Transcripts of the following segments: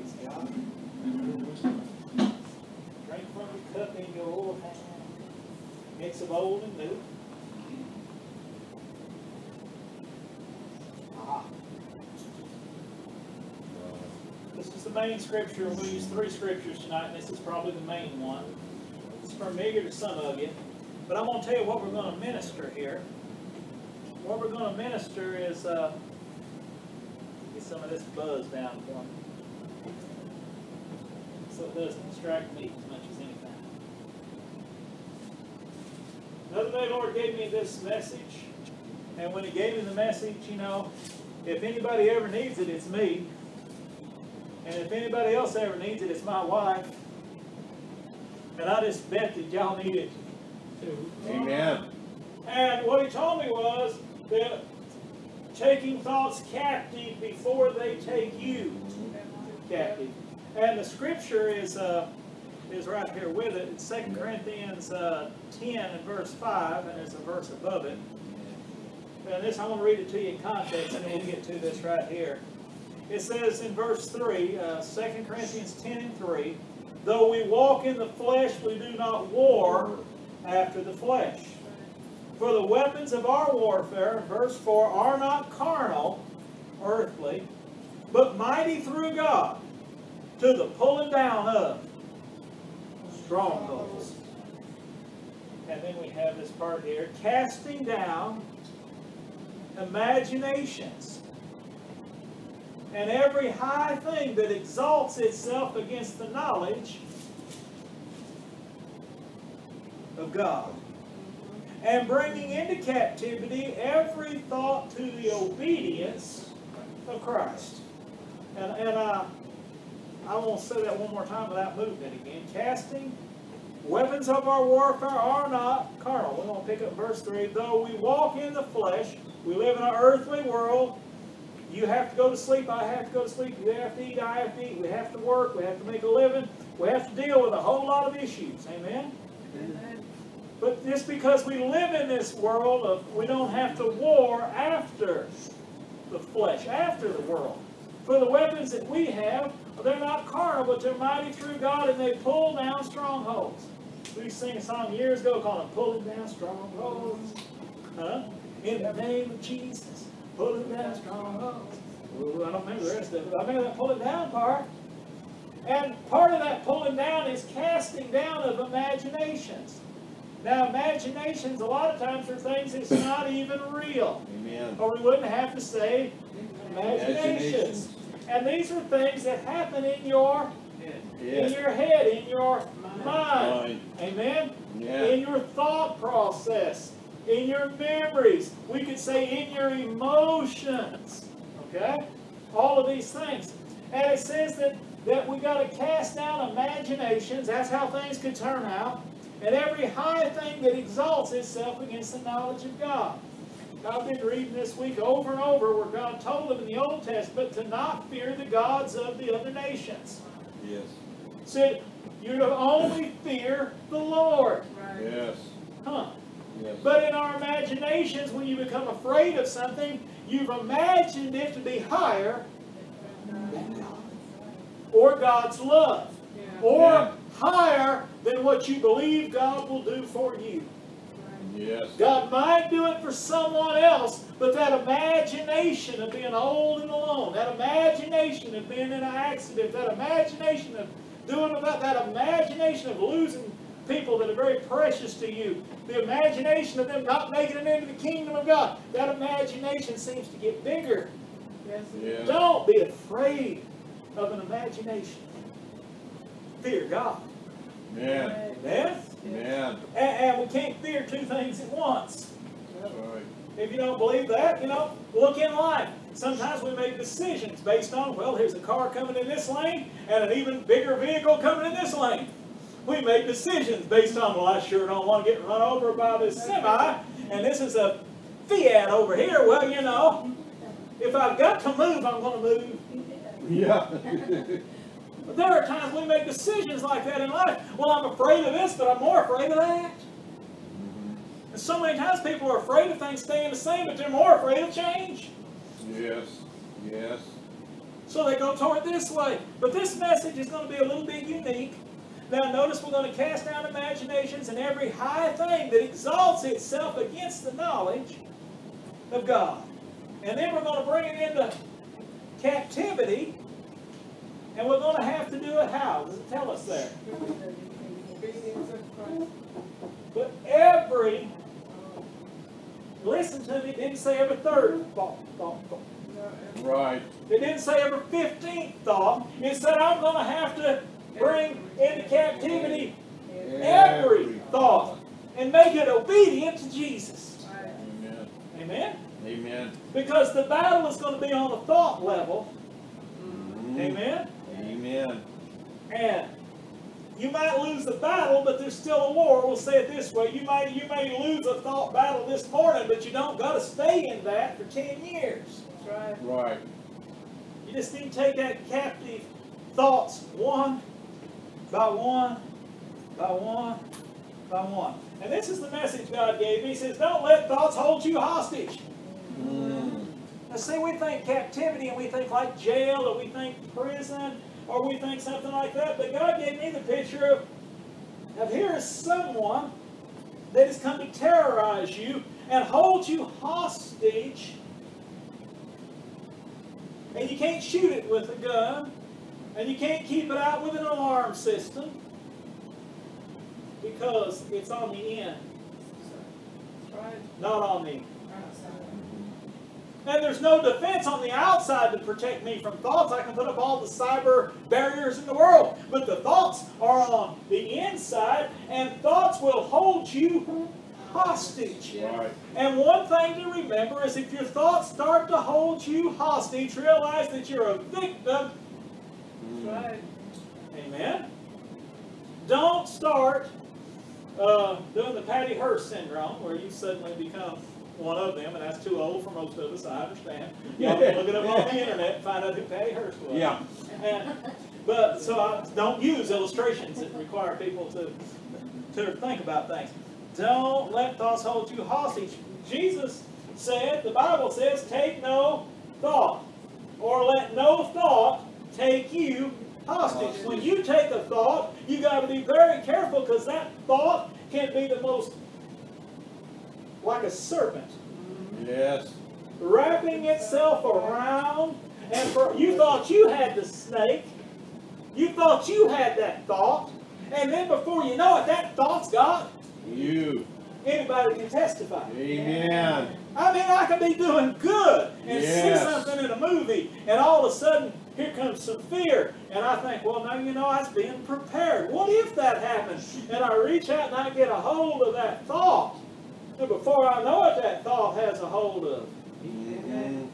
Praise. Drink from the cup in your hand. Mix of old and new. Ah. This is the main scripture. We'll use three scriptures tonight, and this is probably the main one. It's familiar to some of you. But I'm going to tell you what we're going to minister here. What we're going to minister is, uh, get some of this buzz down for me. So it doesn't distract me as much as anything. The other day, Lord gave me this message, and when He gave me the message, you know, if anybody ever needs it, it's me. And if anybody else ever needs it, it's my wife. And I just bet that y'all need it too. Amen. And what he told me was that taking thoughts captive before they take you captive. And the scripture is uh, is right here with it. It's 2 Corinthians uh, 10 and verse 5, and there's a verse above it. And this, I want to read it to you in context, and then we'll get to this right here. It says in verse 3, uh, 2 Corinthians 10 and 3, Though we walk in the flesh, we do not war after the flesh. For the weapons of our warfare, verse 4, are not carnal, earthly, but mighty through God to the pulling down of strongholds. And then we have this part here casting down imaginations and every high thing that exalts itself against the knowledge of God and bringing into captivity every thought to the obedience of Christ. And, and uh, I won't say that one more time without moving it again. Casting weapons of our warfare are not carnal. We're going to pick up verse 3. Though we walk in the flesh, we live in an earthly world. You have to go to sleep, I have to go to sleep. You have to eat, I have to eat. We have to work, we have to make a living. We have to deal with a whole lot of issues. Amen? But just because we live in this world of we don't have to war after the flesh, after the world. For the weapons that we have, they're not carnal, but they're mighty through God, and they pull down strongholds. We sang a song years ago called "Pulling Down Strongholds." Huh? In the name of Jesus, pulling down strongholds. Well, I don't remember the rest of it. I remember that pulling down part. And part of that pulling down is casting down of imaginations. Now, imaginations, a lot of times, are things that's not even real. Amen. Or we wouldn't have to say imaginations. And these are things that happen in your in your head, in your mind. Mind. Amen? Yeah. In your thought process, in your memories. We could say in your emotions. Okay? All of these things. And it says that, that we got to cast down imaginations. That's how things could turn out. And every high thing that exalts itself against the knowledge of God. I've been reading this week over and over where God told them in the Old Testament to not fear the gods of the other nations. Yes. Said, you to only fear the Lord. Yes. Huh. Yes. But in our imaginations, when you become afraid of something, you've imagined it to be higher than God. Or God's love. Or Yeah. higher than what you believe God will do for you. Yes. God might do it for someone else, but that imagination of being old and alone, that imagination of being in an accident, that imagination of doing about that imagination of losing people that are very precious to you, the imagination of them not making it into the kingdom of God, that imagination seems to get bigger. Yes. Don't be afraid of an imagination. Fear God. Amen. Amen? Amen. And, and we can't fear two things at once. Right. If you don't believe that, you know, look in life. Sometimes we make decisions based on, well, here's a car coming in this lane and an even bigger vehicle coming in this lane. We make decisions based on, well, I sure don't want to get run over by this semi, and this is a Fiat over here. Well, you know, if I've got to move, I'm going to move. Yeah. But there are times we make decisions like that in life. Well, I'm afraid of this, but I'm more afraid of that. And so many times people are afraid of things staying the same, but they're more afraid of change. yes. Yes. So they go toward this way. But this message is going to be a little bit unique. Now, notice we're going to cast down imaginations and every high thing that exalts itself against the knowledge of God. And then we're going to bring it into captivity. And we're going to have to do it how? Does it tell us there? But every, listen to me, it didn't say every third thought, thought, thought. Right. It didn't say every 15th thought. It said I'm going to have to bring into captivity every thought and make it obedient to Jesus. Amen. Amen? Amen. Because the battle is going to be on the thought level. Mhm. Amen? Amen. And you might lose the battle, but there's still a war. We'll say it this way: you might you may lose a thought battle this morning, but you don't got to stay in that for ten years. That's Right. You just need to take that captive thoughts one by one by one by one. And this is the message God gave me. He says, "Don't let thoughts hold you hostage." Mm. Now, see, we think captivity and we think like jail or we think prison or we think something like that, but God gave me the picture of, of here is someone that has come to terrorize you and hold you hostage. And you can't shoot it with a gun, and you can't keep it out with an alarm system because it's on the end, not on the and there's no defense on the outside to protect me from thoughts. I can put up all the cyber barriers in the world. But the thoughts are on the inside, and thoughts will hold you hostage. Right. And one thing to remember is if your thoughts start to hold you hostage, realize that you're a victim. Mm. Amen. Don't start uh, doing the Patty Hearst syndrome where you suddenly become one of them, and that's too old for most of us, I understand. Y'all look it up on the internet and find out who Patty Hearst was. Yeah. And, but, so I don't use illustrations that require people to, to think about things. Don't let thoughts hold you hostage. Jesus said, the Bible says, take no thought, or let no thought take you hostage. When you take a thought, you got to be very careful because that thought can be the most like a serpent Yes. wrapping itself around. And for you thought you had the snake, you thought you had that thought, and then before you know it, that thought's got You. anybody can testify. Amen. I mean, I could be doing good and Yes. see something in a movie, and all of a sudden, here comes some fear. And I think, well, now you know, I was being prepared. What if that happens? And I reach out and I get a hold of that thought. And before I know it, that thought has a hold of. Mhm.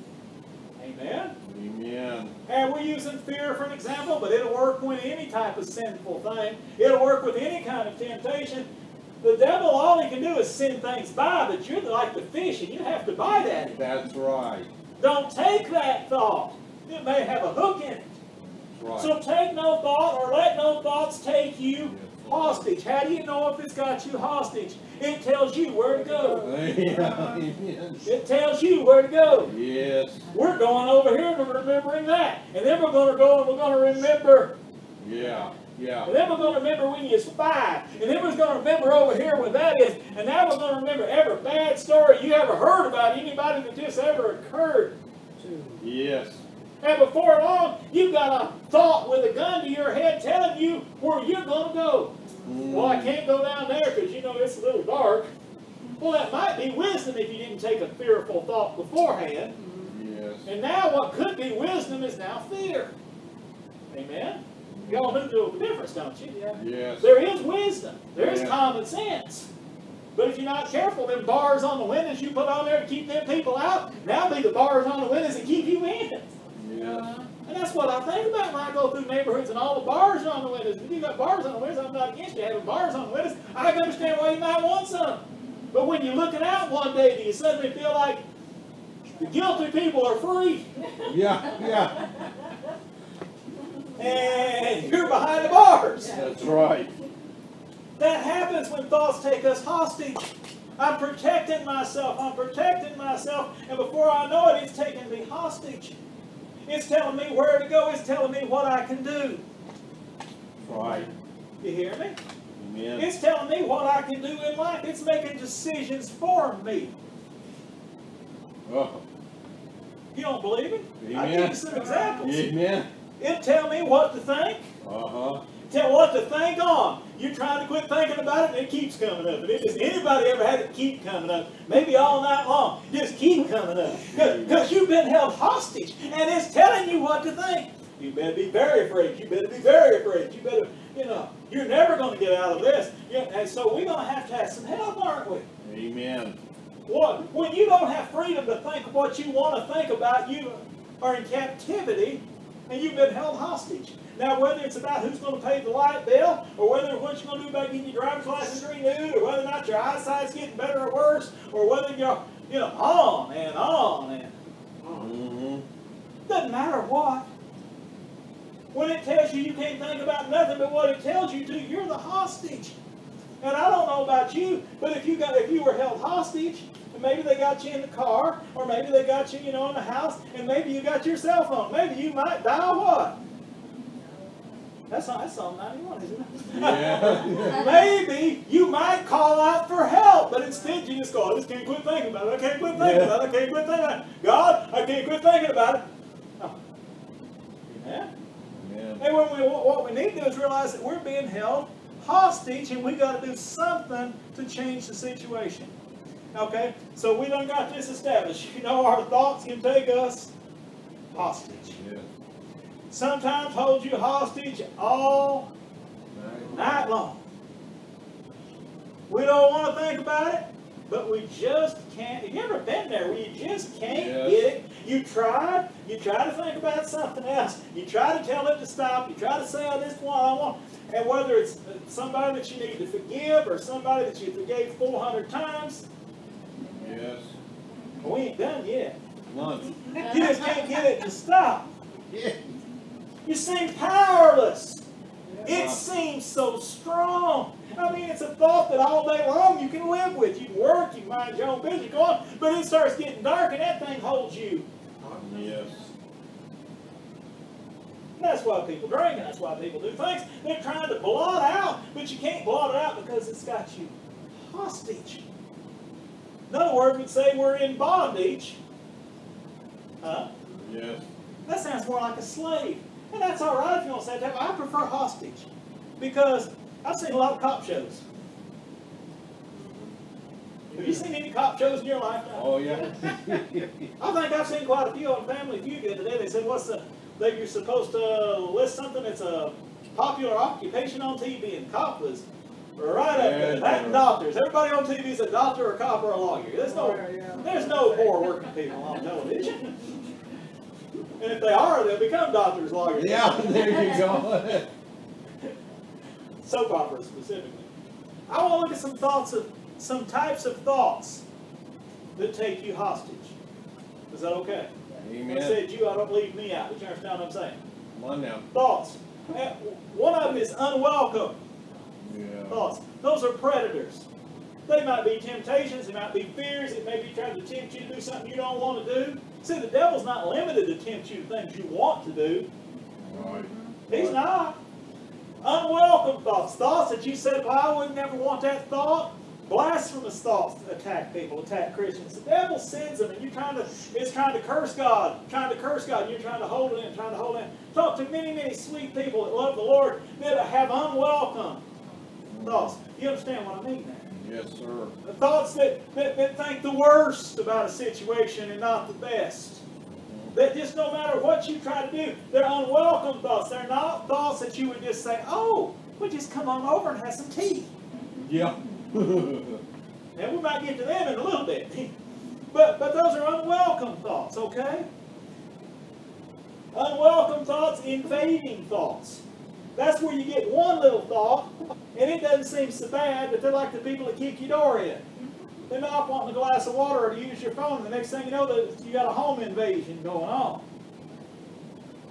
Amen? Amen. And we're using fear for an example, but it'll work with any type of sinful thing. It'll work with any kind of temptation. The devil, all he can do is send things by, but you're like the fish and you have to bite at it. That's right. Don't take that thought. It may have a hook in it. That's So take no thought or let no thoughts take you hostage. How do you know if it's got you hostage? It tells you where to go. Amen. It tells you where to go. Yes. We're going over here and remembering that. And then we're going to go and we're going to remember Yeah. Yeah. And then we're going to remember when you spy. And then we're going to remember over here when that is. And now we're going to remember every bad story you ever heard about anybody that just ever occurred to. Yes. And before long, you've got a thought with a gun to your head telling you where you're going to go. Well, I can't go down there because you know it's a little dark. Well, that might be wisdom if you didn't take a fearful thought beforehand. Yes. And now what could be wisdom is now fear. Amen? Y'all know the difference, don't you? Yes. There is wisdom. There is Yeah. common sense. But if you're not careful, them bars on the windows you put on there to keep them people out, now be the bars on the windows that keep you in. Yes. And that's what I think about when I go through neighborhoods and all the bars are on the windows. If you got bars on the windows, I'm not against you having bars on the windows. I can understand why you might want some. But when you're looking out one day, do you suddenly feel like the guilty people are free Yeah. Yeah. and you're behind the bars? That's right. That happens when thoughts take us hostage. I'm protecting myself. I'm protecting myself. And before I know it, it's taking me hostage. It's telling me where to go. It's telling me what I can do. Right. You hear me? Amen. It's telling me what I can do in life. It's making decisions for me. Oh. You don't believe it? Amen. I'll give you some examples. Amen. It'll tell me what to think. Uh-huh. Tell what to think on. You're trying to quit thinking about it, and it keeps coming up. And it just anybody ever had it keep coming up? Maybe all night long. Just keep coming up. Because you've been held hostage, and it's telling you what to think. You better be very afraid. You better be very afraid. You better, you know, you're never going to get out of this. And so we're going to have to have some help, aren't we? Amen. What? When you don't have freedom to think of what you want to think about, you are in captivity and you've been held hostage. Now, whether it's about who's going to pay the light bill, or whether what you're going to do about getting your driver's license renewed, or whether or not your eyesight's getting better or worse, or whether you're, you know, on and on and Mm-hmm. doesn't matter what. When it tells you you can't think about nothing but what it tells you to, you're the hostage. And I don't know about you, but if you got if you were held hostage, and maybe they got you in the car, or maybe they got you, you know, in the house, and maybe you got your cell phone. Maybe you might dial what? That's not that's Psalm 91, isn't it? Yeah. Maybe you might call out for help, but instead you just go, I just can't quit thinking about it. I can't quit thinking Yeah. about it. I can't quit thinking about it. God, I can't quit thinking about it. Oh. Yeah. Amen. And when we, what we need to do is realize that we're being held hostage and we got to do something to change the situation. Okay? So we done got this established. You know, our thoughts can take us hostage. Yeah. Sometimes hold you hostage all night long. We don't want to think about it, but we just can't. Have you ever been there where you just can't Yes. get it? You tried, you try to think about something else. You try to tell it to stop. You try to say, oh, this one I want. And whether it's somebody that you need to forgive or somebody that you forgave 400 times, Yes. But we ain't done yet. Lunch. You just can't get it to stop. Yeah. You seem powerless. It seems so strong. I mean, it's a thought that all day long you can live with. You work, you mind your own business, go on, but it starts getting dark and that thing holds you. Yes. That's why people drink, and that's why people do things. They're trying to blot out, but you can't blot it out because it's got you hostage. In other words, we'd say we're in bondage. Huh? Yes. That sounds more like a slave. And that's all right if you want to say that. I prefer hostage. Because I've seen a lot of cop shows. Have you seen any cop shows in your lifetime? Oh, yeah. I think I've seen quite a few on Family Feud the other day. They said, what's the, that you're supposed to list something that's a popular occupation on TV, and cop was right up there. That and doctors. Everybody on TV is a doctor, a cop, or a lawyer. There's no, there's no poor working people on television. And if they are, they'll become doctors, lawyers. Yeah, there you go. Soap operas specifically. I want to look at some thoughts of, some types of thoughts that take you hostage. Is that okay? Amen. I said you, I don't leave me out. Did you understand what I'm saying? Come on now. Thoughts. Eh, One of them is unwelcome Yeah. thoughts. Those are predators. They might be temptations, they might be fears, it may be trying to tempt you to do something you don't want to do. See, the devil's not limited to tempt you to things you want to do. Right. He's not. Unwelcome thoughts. Thoughts that you said, well, I would never want that thought. Blasphemous thoughts attack people, attack Christians. The devil sends them, and you're trying to, it's trying to curse God, trying to curse God, and you're trying to hold it in, trying to hold it in. Talk to many, many sweet people that love the Lord that have unwelcome thoughts. You understand what I mean there? Yes, sir. The thoughts that, that, that think the worst about a situation and not the best. That just no matter what you try to do, they're unwelcome thoughts. They're not thoughts that you would just say, oh, we'll just come on over and have some tea. Yeah. And we might get to them in a little bit. But, but those are unwelcome thoughts, okay? Unwelcome thoughts, invading thoughts. That's where you get one little thought, and it doesn't seem so bad, but they're like the people that kick your door in. They're not wanting a glass of water or to use your phone, and the next thing you know, you got a home invasion going on.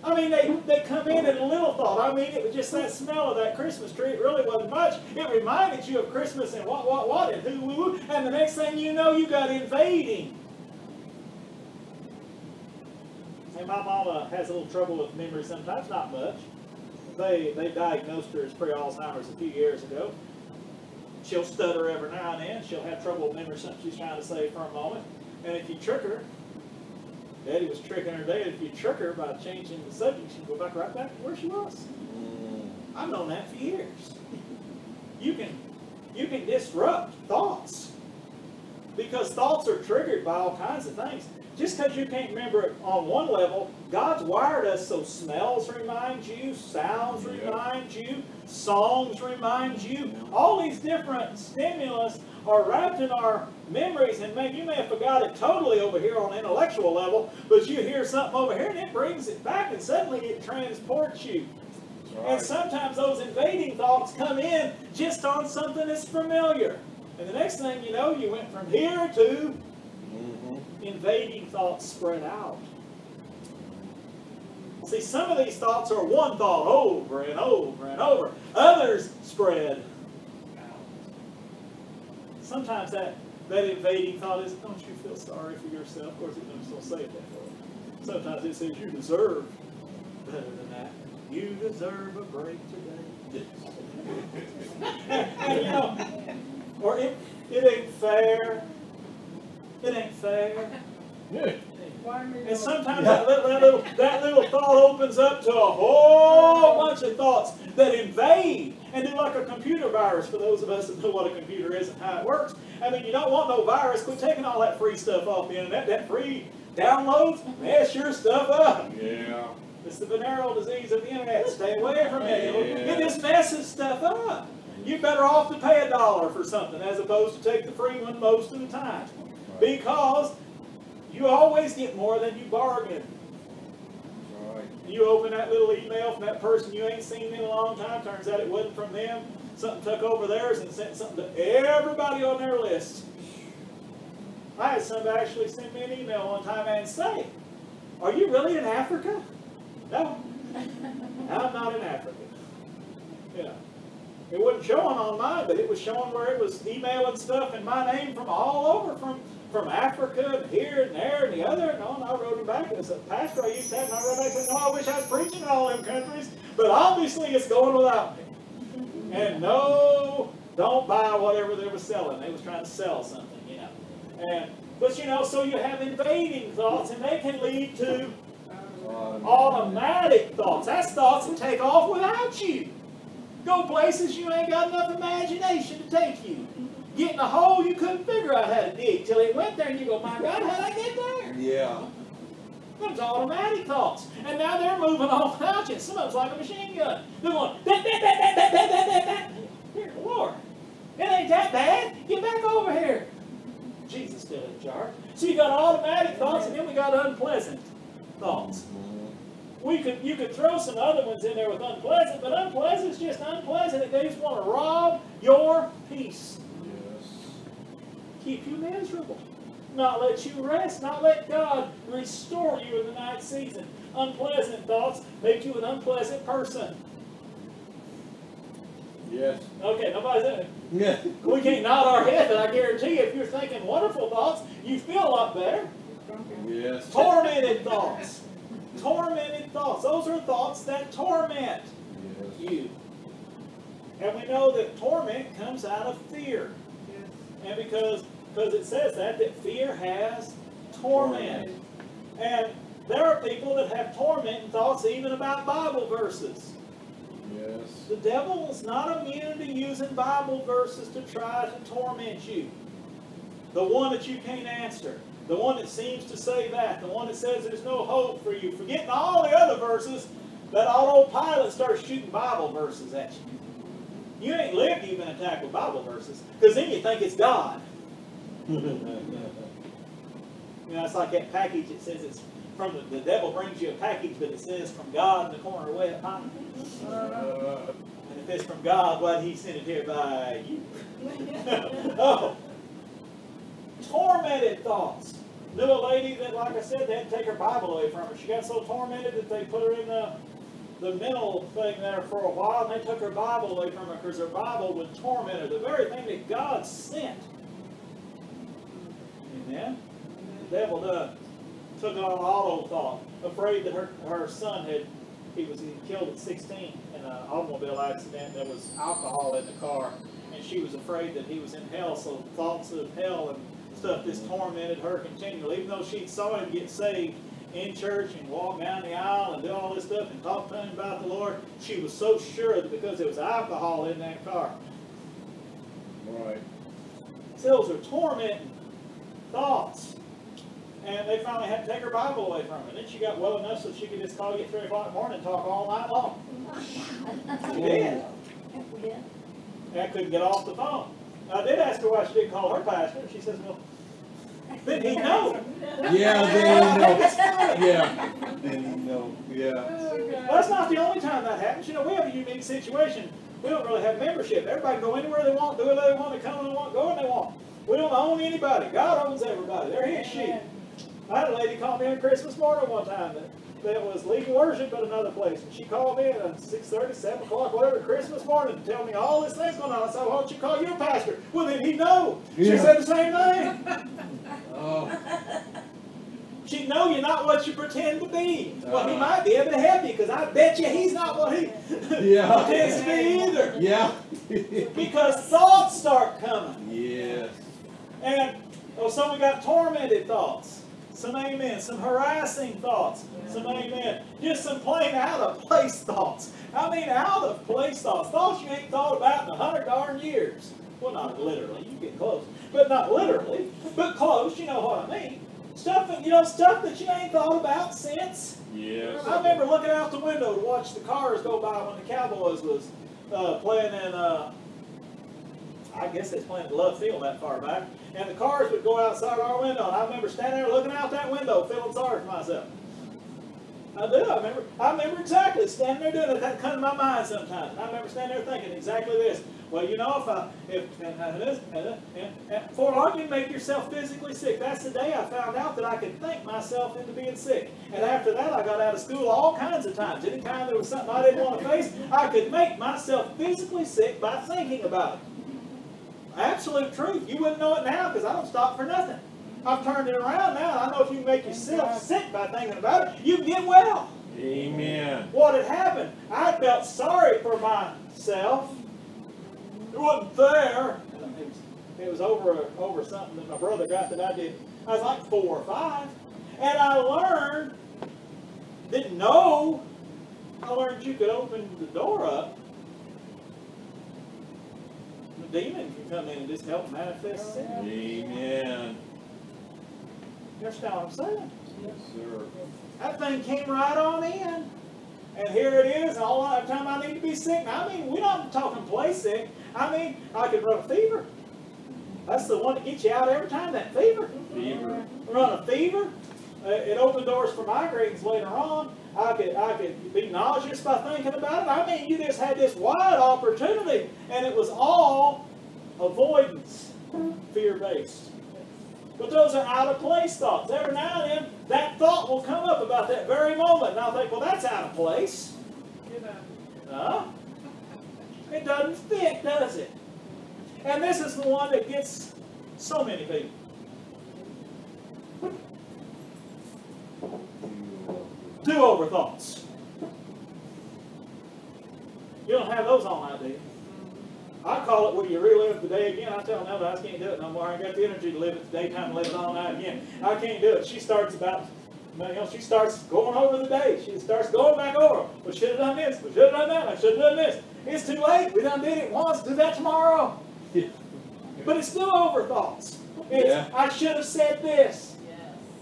I mean, they, they come in at a little thought. I mean, it was just that smell of that Christmas tree. It really wasn't much. It reminded you of Christmas and what, what, what, and who, who. And the next thing you know, you got invading. And my mama has a little trouble with memory sometimes, not much. They, they diagnosed her as pre-Alzheimer's a few years ago. She'll stutter every now and then, she'll have trouble remembering something she's trying to say for a moment. And if you trick her, Daddy was tricking her dad. if you trick her by changing the subject, she'll go back right back to where she was. Mm. I've known that for years. You can, you can disrupt thoughts. Because thoughts are triggered by all kinds of things. Just because you can't remember it on one level, God's wired us so smells remind you, sounds Yeah. remind you, songs remind you. All these different stimulus are wrapped in our memories, and man, you may have forgot it totally over here on intellectual level, but you hear something over here and it brings it back, and suddenly it transports you. That's And sometimes those invading thoughts come in just on something that's familiar. And the next thing you know, you went from here to. Invading thoughts spread out. See, some of these thoughts are one thought over and over and over. Others spread out. Sometimes that, that invading thought is, don't you feel sorry for yourself? Of course, it doesn't say it that way. Sometimes it says, you deserve better than that. You deserve a break today. you know, or it, it ain't fair. It ain't fair. Yeah. And sometimes that, little, that, little, that little thought opens up to a whole bunch of thoughts that invade and do like a computer virus for those of us that know what a computer is and how it works. I mean, you don't want no virus. Quit taking all that free stuff off the internet. That free downloads mess your stuff up. Yeah. It's the venereal disease of the internet. Stay away from it. It'll- It just messes stuff up. You're better off to pay a dollar for something as opposed to take the free one most of the time. Because you always get more than you bargain. Right. You open that little email from that person you ain't seen in a long time, turns out it wasn't from them. Something took over theirs and sent something to everybody on their list. I had somebody actually send me an email one time and say, Are you really in Africa? No, I'm not in Africa. Yeah. It wasn't showing on mine, but it was showing where it was emailing stuff and my name from all over, from, from Africa and here and there and the other. And on, I wrote him back and I said, Pastor, I used to have, and I wrote back and said, No, I wish I was preaching in all them countries, but obviously it's going without me. And no, don't buy whatever they were selling. They was trying to sell something, you know. And but you know, so you have invading thoughts, and they can lead to automatic thoughts. That's thoughts that take off without you. Go places you ain't got enough imagination to take you. Get in a hole you couldn't figure out how to dig till it went there, and you go, my God, how'd I get there? Yeah. Them's automatic thoughts. And now they're moving without you. Some of them's like a machine gun. They're going, that, that, that, that, that, that, that, that, that. Dear Lord, it ain't that bad. Get back over here. Jesus still in charge. So you got automatic thoughts, and then we got unpleasant thoughts. We could, you could throw some other ones in there with unpleasant, but unpleasant is just unpleasant. They just want to rob your peace. Keep you miserable, not let you rest, not let God restore you in the night season. Unpleasant thoughts make you an unpleasant person. Yes. Okay, nobody's in it. Yeah. We can't nod our head, but I guarantee you, if you're thinking wonderful thoughts, you feel a lot better. Yes. Tormented thoughts. Tormented thoughts. Those are thoughts that torment Yes. you. And we know that torment comes out of fear. Yes. And because, because it says that, that fear has torment. And there are people that have tormenting thoughts even about Bible verses. Yes. The devil is not immune to using Bible verses to try to torment you. The one that you can't answer. The one that seems to say that. The one that says there's no hope for you. Forgetting all the other verses, that autopilot starts shooting Bible verses at you. You ain't lived, you've been attacked with Bible verses. Because then you think it's God. You know, it's like that package. It says it's from the, the devil brings you a package, but it says from God in the corner way up high. Uh, And if it's from God, why did he send it here by you? oh. Tormented thoughts. Knew a lady that, like I said, they had to take her Bible away from her. She got so tormented that they put her in the, the mental thing there for a while, and they took her Bible away from her because her Bible would torment her. The very thing that God sent. Amen. The devil does. took on auto thought, afraid that her, her son had, he was killed at sixteen in an automobile accident, there was alcohol in the car, and she was afraid that he was in hell, so thoughts of hell and stuff just tormented her continually, even though she saw him get saved in church and walk down the aisle and do all this stuff and talk to him about the Lord, she was so sure that because there was alcohol in that car. Right. Those are tormenting thoughts. And they finally had to take her Bible away from her. And then she got well enough so she could just call you at 3 o'clock in the morning and talk all night long. She did. Yeah. And I couldn't get off the phone. I did ask her why she didn't call her pastor. and She says, well, then he know. Yeah, then I think it's funny. Yeah. Then you know, yeah. Well, that's not the only time that happens. You know, we have a unique situation. We don't really have membership. Everybody can go anywhere they want, do whatever they want, they come when they want, go when they want. We don't own anybody. God owns everybody. They're his sheep. I had a lady call me on Christmas morning one time that, that was leading worship at another place. And she called me at 6.30, 7 o'clock, whatever, Christmas morning to tell me all this thing's going on. I said, why don't you call your pastor? Well, then he'd know. She said the same thing. Oh, She'd know you're not what you pretend to be. Uh-huh. Well, he might be able to help you because I bet you he's not what he Yeah. pretends to be either. yeah. Because thoughts start coming. yes. And oh, some we got tormented thoughts. Some amen. Some harassing thoughts. Some amen. Just some plain out of place thoughts. I mean, out of place thoughts. Thoughts you ain't thought about in a hundred darn years. Well, not literally. You get close, but not literally. But close. You know what I mean. Stuff that you know, stuff that you ain't thought about since. Yes. I remember looking out the window to watch the cars go by when the Cowboys was uh, playing in. Uh, I guess it's playing Love Field that far back, and the cars would go outside our window, and I remember standing there looking out that window, feeling sorry for myself. I do. I remember. I remember exactly standing there doing it. That comes to my mind sometimes. I remember standing there thinking exactly this. Well, you know, if I if and, and, and, and, and for long you make yourself physically sick. That's the day I found out that I could think myself into being sick. And after that, I got out of school all kinds of times. Anytime there was something I didn't want to face, I could make myself physically sick by thinking about it. Absolute truth. You wouldn't know it now because I don't stop for nothing. I've turned it around now. I know if you make yourself sick by thinking about it, you can get well. Amen. What had happened? I felt sorry for myself. It wasn't fair. It was, it was over over something that my brother got that I did. I was like four or five, and I learned. Didn't know. I learned you could open the door up. Demon can come in and just help manifest sin. Amen. You understand what I'm saying? Yes, sir. That thing came right on in. And here it is, and all the time I need to be sick. Now, I mean, we're not talking play sick. I mean, I could run a fever. That's the one that gets you out every time, that fever. Fever. Run a fever. Uh, it opened doors for migraines later on. I could, I could be nauseous by thinking about it. I mean, you just had this wide opportunity, and it was all avoidance, fear-based. But those are out of place thoughts. Every now and then, that thought will come up about that very moment, and I'll think, well, that's out of place. Huh? It doesn't fit, does it? And this is the one that gets so many people. Thoughts. You don't have those all night, do you? I call it where you relive the day again. I tell them, no, I can't do it no more. I ain't got the energy to live it the daytime and live it all night again. I can't do it. She starts about, you know, she starts going over the day. She starts going back over. We should have done this. We should have done that. I should have done this. It's too late. We done did it once. Do that tomorrow. But it's still over thoughts. It's, Yeah. I should have said this.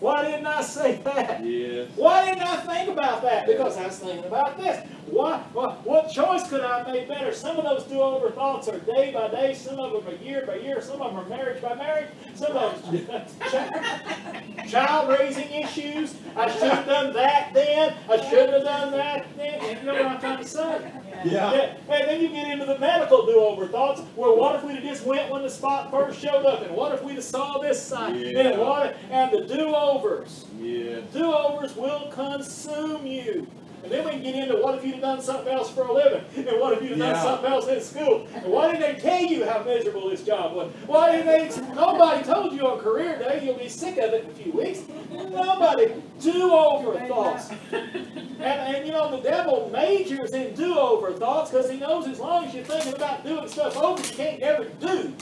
Why didn't I say that? Yes. Why didn't I think about that? Because I was thinking about this. Why, what, what choice could I have made better? Some of those do-over thoughts are day by day. Some of them are year by year. Some of them are marriage by marriage. Some of them are child raising issues. I should have done that then. I should have done that then. And you know what I'm trying to say? Yeah. And then you get into the medical do-over thoughts. Well, what if we'd have just went when the spot first showed up? And what if we'd have saw this sign? Yeah. And what? And the do-overs. Yes. Do-overs will consume you. And then we can get into what if you'd have done something else for a living? And what if you'd have done something else in school? And why didn't they tell you how miserable this job was? Why didn't they, nobody told you on career day you'll be sick of it in a few weeks. Nobody. Do-over thoughts. And, and you know, the devil majors in do-over thoughts because he knows as long as you're thinking about doing stuff over, you can't ever do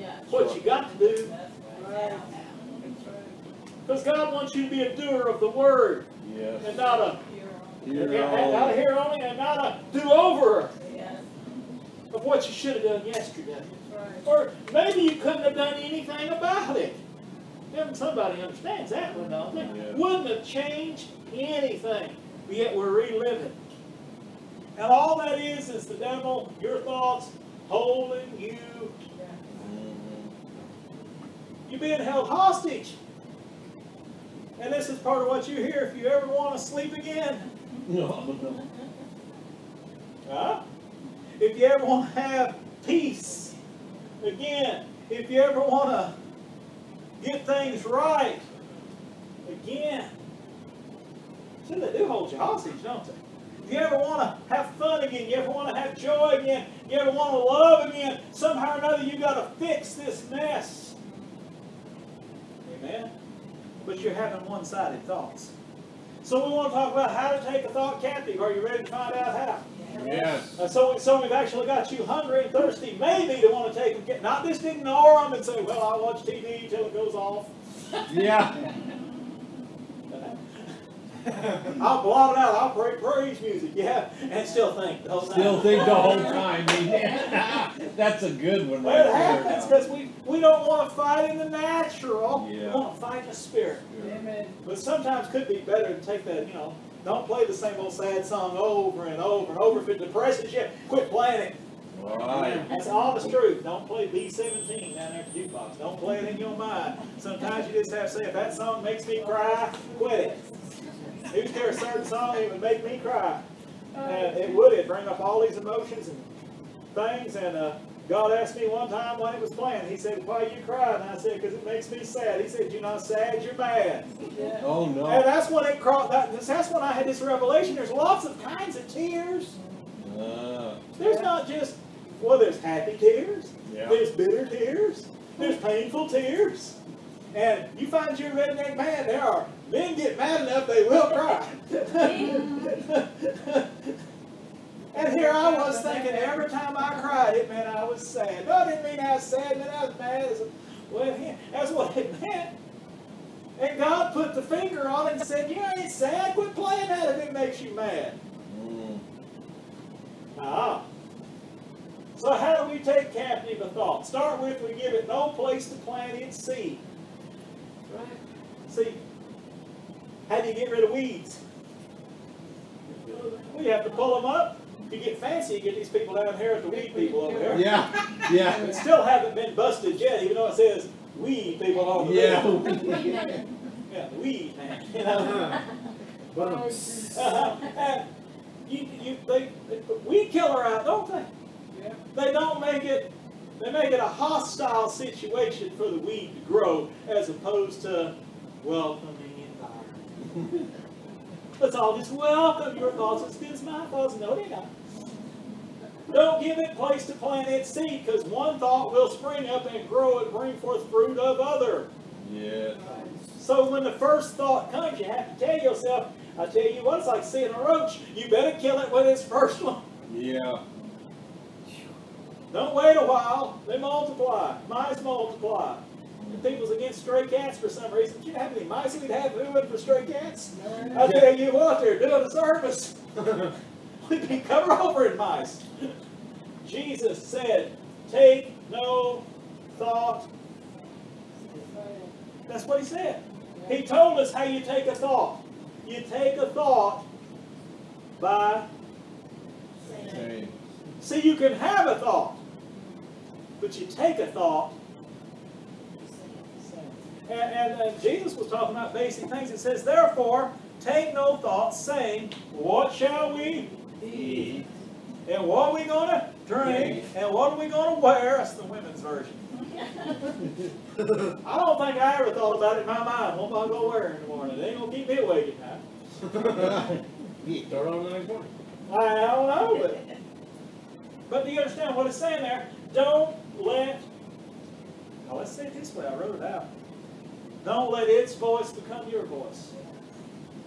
Yeah. what you got to do. Because God wants you to be a doer of the word Yes. and not a, You're and Hero. not a hearer only and not a do-over Yes, of what you should have done yesterday. right. Or maybe you couldn't have done anything about it. Then somebody understands that one, don't they? Yeah. Wouldn't have changed anything, but yet we're reliving. And all that is, is the devil, your thoughts, holding you. Mhm. You're being held hostage. And this is part of what you hear if you ever want to sleep again. No. no. Huh? If you ever want to have peace, again, if you ever want to get things right, again. See, they do hold you hostage, don't they? If you ever want to have fun again, you ever want to have joy again, you ever want to love again, somehow or another you got to fix this mess. Amen? But you're having one-sided thoughts. So we want to talk about how to take a thought captive. Are you ready to find out how? Yes. Uh, so, so we've actually got you hungry and thirsty, maybe to want to take a get not just ignore them and say, well, I'll watch TV till it goes off. Yeah. I'll blot it out. I'll play praise music, yeah, and still think the whole time. Still think the whole time. That's a good one Well, right it happens there. because we, we don't want to fight in the natural. We Yeah. want to fight in the spirit. Amen. But sometimes could be better to take that, you know, don't play the same old sad song over and over and over. If it depresses you, quit playing it. Right. That's the honest truth. Don't play B-17 down there at the jukebox. Don't play it in your mind. Sometimes you just have to say, if that song makes me cry, quit it. Who's there a certain song that would make me cry? And it would. It'd bring up all these emotions and things. And uh, God asked me one time when it was playing, He said, why you crying? And I said, because it makes me sad. He said, you're not sad, you're mad. Yeah. Oh And no. that's when it crossed, that, that's when I had this revelation. There's lots of kinds of tears. Uh, There's not just, well, there's happy tears. yeah. There's bitter tears. There's painful tears. And you find your redneck man, there are men get mad enough they will cry. and here I was thinking every time I cried, it meant I was sad. No, I didn't mean I was sad, it meant I was mad. It's- Well, yeah, that's what it meant. And God put the finger on it and said, You ain't sad, quit playing that if it makes you mad. Mm. Ah. So how do we take captive a thought? Start with we give it no place to plant its seed. Right. See, how do you get rid of weeds? We have to pull them up. If you get fancy, you get these people down here at the weed people over there. Yeah. Yeah. But still haven't been busted yet, even though it says weed people on the Yeah. bill. Yeah, weed man. You know? Uh-huh. You, you, they, they weed killer out, don't they? Yeah. They don't make it, they make it a hostile situation for the weed to grow as opposed to welcoming environment. Let's all just welcome your thoughts as good as my thoughts. No, they don't. Don't give it place to plant its seed because one thought will spring up and grow and bring forth fruit of other. Yeah. So when the first thought comes, you have to tell yourself, I tell you what, it's like seeing a roach. You better kill it with its first one. Yeah. Don't wait a while. They multiply. Mice multiply. And people's against stray cats for some reason. Do you have any mice we'd have moving for stray cats? I tell you what, they're doing a service. We'd be covered over in mice. Jesus said, take no thought. That's what he said. He told us how you take a thought. You take a thought by Okay. See, you can have a thought, but you take a thought. And, and, and Jesus was talking about basic things. It says, therefore, take no thought, saying, What shall we eat? And what are we going to drink? And what are we going to wear? That's the women's version. I don't think I ever thought about it in my mind. What am I going to wear in the morning? It ain't going to keep me awake at night. Start on the next one. I don't know, but, but do you understand what it's saying there? Don't let, now let's say it this way, I wrote it out. Don't let its voice become your voice.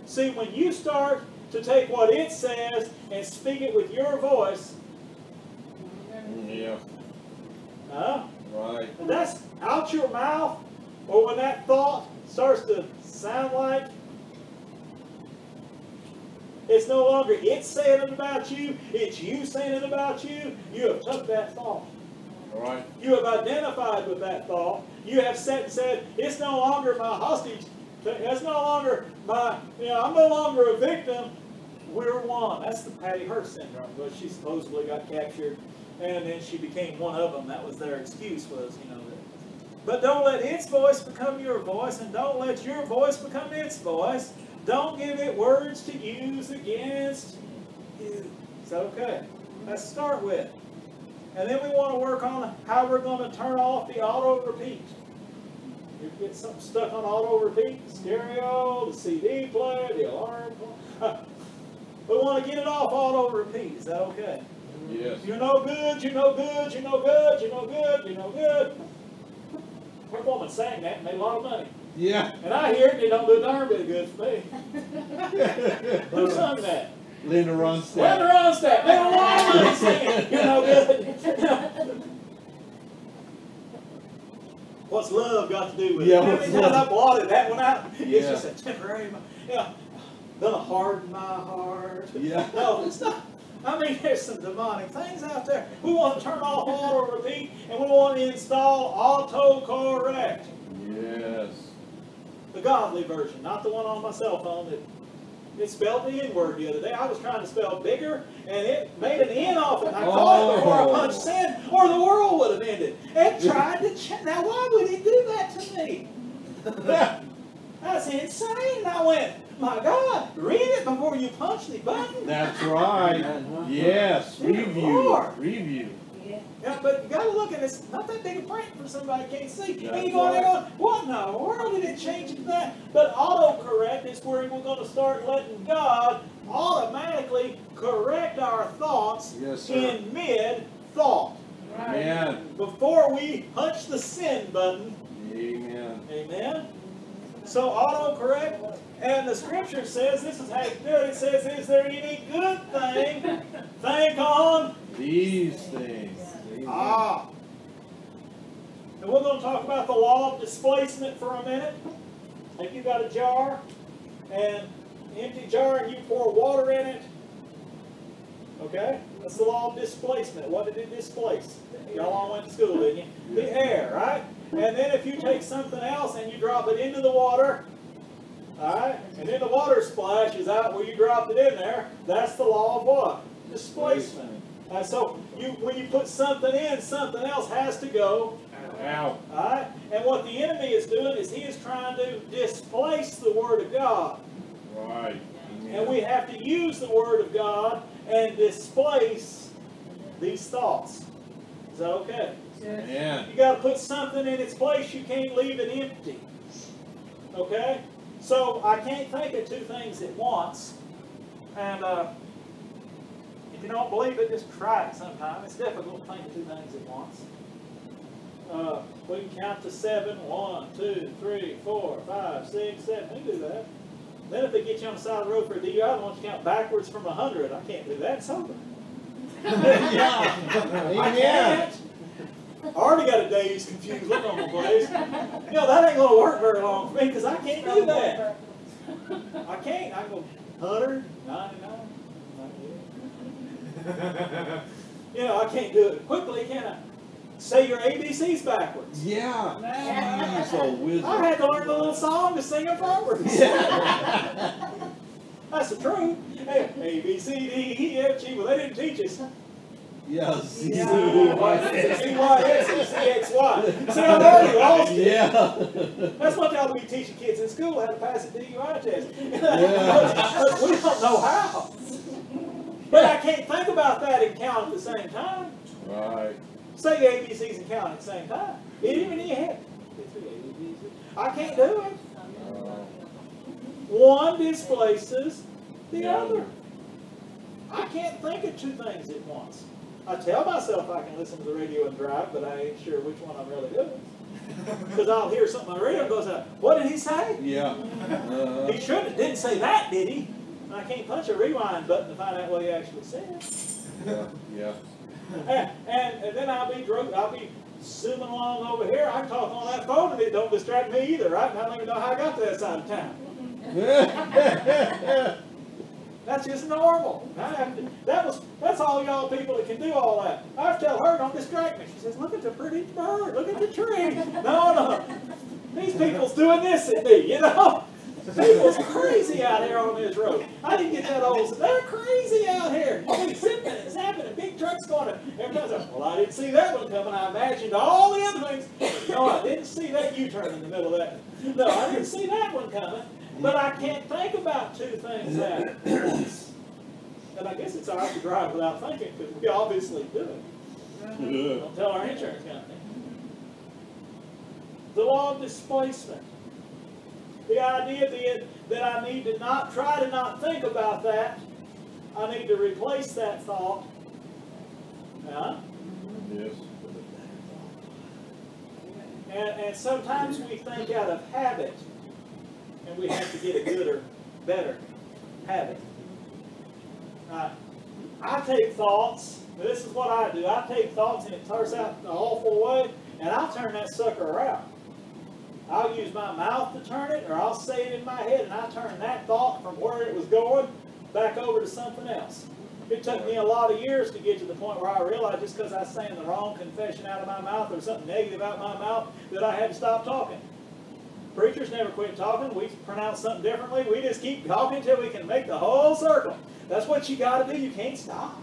See, when you start to take what it says and speak it with your voice, Yeah, huh? right. And that's out your mouth, or when that thought starts to sound like it's no longer it saying it about you, it's you saying it about you, you have took that thought. All right. You have identified with that thought. You have said said, it's no longer my hostage. It's no longer my, you know, I'm no longer a victim. We're one. That's the Patty Hearst syndrome. But she supposedly got captured and then she became one of them. That was their excuse was, you know. But don't let its voice become your voice and don't let your voice become its voice. Don't give it words to use against you. Is that okay? Let's start with. And then we want to work on how we're going to turn off the auto repeat. You get something stuck on auto repeat, the stereo, the CD player, the alarm. clock. We want to get it off auto repeat. Is that okay? Yes. You're no good, you're no good, you're no good, you're no good, you're no good. Her woman sang that and made a lot of money. Yeah. And I hear it, it don't do a darn bit of good for me. Who sung that? Linda Ronstadt. Linda Ronstadt, made a lot of money singing, you're no good. What's love got to do with it? Yeah, How what's many times love? I blotted that one out? It's Yeah. just a temporary, yeah, gonna harden my heart. Yeah. No, it's not. I mean, there's some demonic things out there. We want to turn off auto repeat and we want to install auto correct. Yes. The godly version, not the one on my cell phone that it spelled the N word the other day. I was trying to spell bigger and it made an N off it. I caught it oh. before I Oh. punched send or the world would have ended. It tried to ch- Now, why would it do that to me? That's insane. I went, my God, read it before you punch the button. That's right. Yes. Review. Review. Yeah, but you gotta look at this, not that big a print for somebody who can't see. And That's you going right. going, what in the world did it change to that? But autocorrect is where we're gonna start letting God automatically correct our thoughts Yes, in mid-thought. Amen. Before we punch the send button, Amen. amen? So autocorrect, and the scripture says, this is how you do it, it says, is there any good thing? Think on These things. Amen. Ah. And we're going to talk about the law of displacement for a minute. If you've got a jar, and empty jar, and you pour water in it, okay? That's the law of displacement. What did it displace? Y'all all went to school, didn't you? The air, right? And then if you take something else and you drop it into the water, all right, and then the water splashes out where you dropped it in there, that's the law of what? Displacement. And so you, when you put something in, something else has to go Out. Alright? And what the enemy is doing is he is trying to displace the Word of God. Right. And we have to use the Word of God and displace these thoughts. Is that okay? Amen. You got to put something in its place. You can't leave it empty. Okay? So I can't think of two things at once. And uh, if you don't believe it, just try it sometime. It's difficult to think two things at once. Uh, we can count to seven. One, two, three, four, five, six, seven. We can do that. Then if they get you on the side of the road for a DUI, they want you to count backwards from a hundred. I can't do that sober. I can't. I already got a dazed, confused look on my face. You know, that ain't gonna work very long for me, because I can't do that. I can't, I go hundred, ninety-nine, ninety-eight. You know, I can't do it quickly, can I? Say your ABCs backwards. Yeah. Jeez, oh I wizard. had to learn the little song to sing it forwards. That's the truth. Hey, A, B, C, D, E, F, G, well, they didn't teach us. Yes. C, Y, S, and C, X, Y. See, I've already lost it. Yeah. That's what y'all be teaching kids in school, how to pass a DUI test. Yeah. We don't know how. But I can't think about that and count at the same time. Right. Say ABCs and count at the same time. It even in your head. I can't do it. Uh, One displaces the other. I can't think of two things at once. I tell myself I can listen to the radio and drive, but I ain't sure which one I'm really doing. Because I'll hear something on the radio and goes, what did he say? Yeah. Uh, He shouldn't, didn't say that, did he? And I can't punch a rewind button to find out what he actually said. yeah, yeah. And, and, and then I'll be drunk, I'll be zooming along over here, I talk on that phone and it don't distract me either, right? And I don't even know how I got to that side of town. That's just normal. To, that was, that's all y'all people that can do all that. I have to tell her, don't distract me. She says, look at the pretty bird, look at the tree. No, no. These people's doing this at me, you know? People's crazy out here on this road. I didn't get that old, they're crazy out here. It's zipping, it's happening, big trucks going. Everybody's like, well, I didn't see that one coming. I imagined all the other things. No, I didn't see that U-turn in the middle of that. No, I didn't see that one coming. But I can't think about two things at once. And I guess it's all right to drive without thinking, because we obviously do it. Mm-hmm. Don't tell our insurance company. The law of displacement. The idea being that I need to not, try to not think about that. I need to replace that thought. Huh? Yes. And, and sometimes we think out of habit, and we have to get a gooder, better habit. I take thoughts, this is what I do, I take thoughts and it turns out an awful way, and I'll turn that sucker around. I'll use my mouth to turn it, or I'll say it in my head, and I turn that thought from where it was going back over to something else. It took me a lot of years to get to the point where I realized just because I was saying the wrong confession out of my mouth or something negative out of my mouth that I had to stop talking. Preachers never quit talking. We pronounce something differently. We just keep talking until we can make the whole circle. That's what you got to do. You can't stop.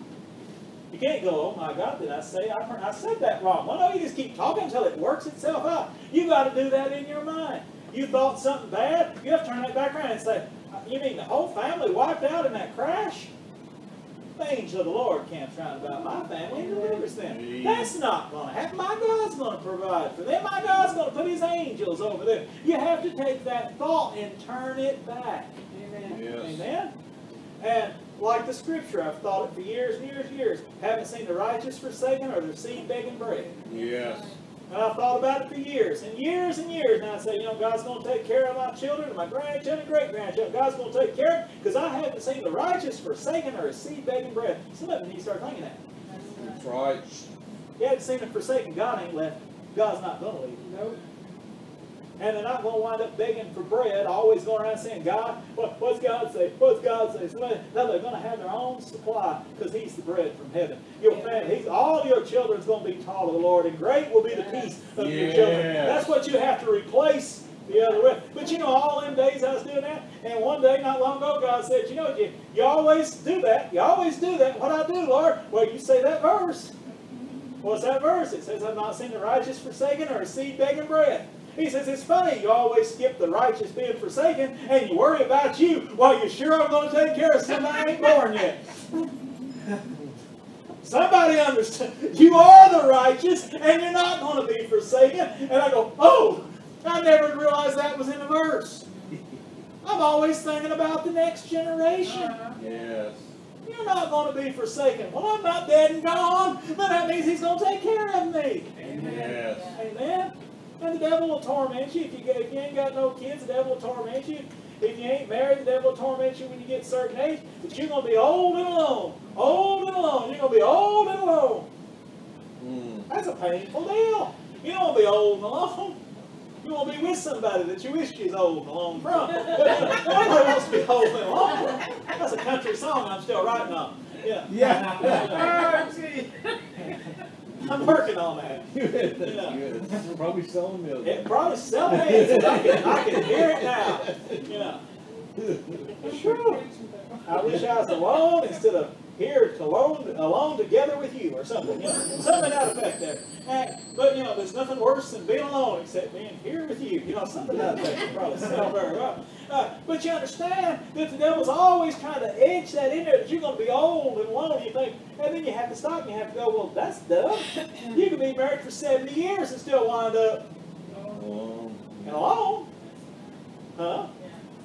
You can't go, oh my God, did I say, I, I said that wrong. Well, no, you just keep talking until it works itself out. You got to do that in your mind. You thought something bad, you have to turn that back around and say, uh, you mean the whole family wiped out in that crash? The angel of the Lord camps round about my family and delivers them. That's not going to happen. My God's going to provide for them. My God's going to put His angels over them. You have to take that thought and turn it back. Amen. Yes. Amen? And like the scripture, I've thought it for years and years and years. Haven't seen the righteous forsaken or their seed begging bread. Yes. And I've thought about it for years and years and years. And I say, you know, God's going to take care of my children and my grandchildren, great grandchildren. God's going to take care of them because I haven't seen the righteous forsaken or a seed begging bread. Some of them need to start thinking that. That's right. You haven't seen them forsaken. God ain't left. God's not going to leave. Nope. And they're not going to wind up begging for bread, always going around saying, God, what, what's God say? What's God say? So they- No, they're going to have their own supply because He's the bread from heaven. Your family, he's, all your children's going to be taught of the Lord, and great will be the peace of your children. That's what you have to replace the other way. But you know, all them days I was doing that, and one day not long ago, God said, you know, you, you always do that. You always do that. What I do, Lord? Well, you say that verse. What's that verse? It says, I've not seen the righteous forsaken or a seed begging bread. He says, it's funny, you always skip the righteous being forsaken and you worry about you while you sure are going to take care of somebody ain't born yet. Somebody understand. You are the righteous and you're not going to be forsaken. And I go, oh, I never realized that was in the verse. I'm always thinking about the next generation. Uh-huh. Yes. You're not going to be forsaken. Well, I'm not dead and gone. but that means he's going to take care of me. Yes. Amen. And the devil will torment you if you, get, if you ain't got no kids. The devil will torment you. If you ain't married, the devil will torment you when you get a certain age. But you're going to be old and alone. Old and alone. You're going to be old and alone. Mm. That's a painful deal. You don't want to be old and alone. You want to be with somebody that you wish you was old and alone from. Nobody wants to be old and alone. That's a country song I'm still writing on. Yeah. Yeah. I'm working on that. Good. That's good. Probably selling milk. It probably selling it. I can, I can hear it now. You know. Phew. I wish I was alone instead of here to alone, alone together with you or something. You know, something to that effect there. And, but you know, there's nothing worse than being alone except being here with you. You know, something to that effect. probably sell very well. Uh, but you understand that the devil's always trying to edge that in there that you're going to be old and alone. You think, and then you have to stop and you have to go, well, that's dumb. You can be married for 70 years and still wind up Um, and alone. Huh?